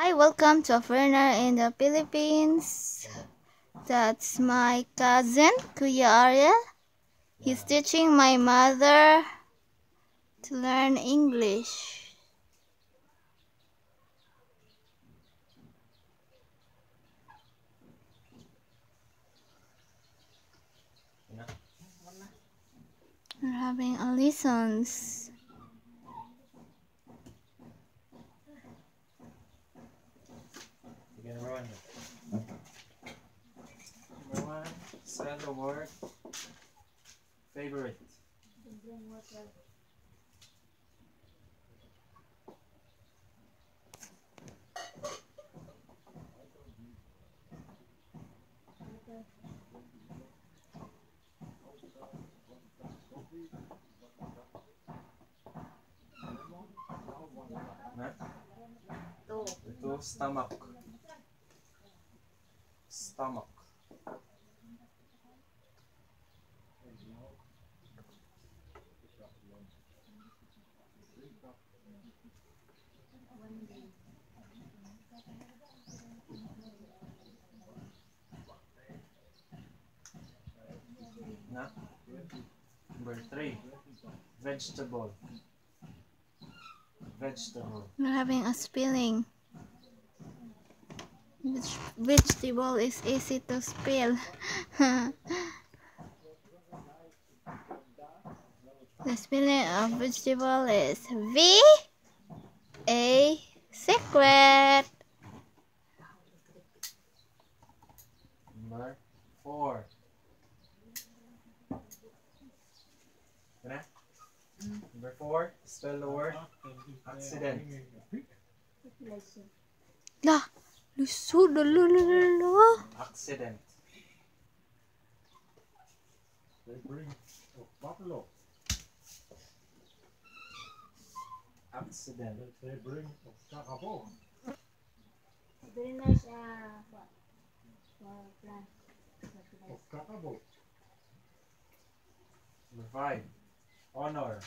Hi, welcome to a foreigner in the Philippines. That's my cousin, Kuya Ariel. He's teaching my mother to learn English. We're having a lessons. Sige, number one. Number one, spell the word favorite. Stomach. Stomach. Number three, vegetable. Vegetable. We're having a spelling. Vegetable is easy to spell? the spelling of vegetable is V A secret. Number four. Na? Number four, spell the word accident. La, lusod, la, la, la, la, la. Accident. accidental tapering of Kakabong. Very nice, uh, what? Uh, plan. Of Kakabong. Number five, honor.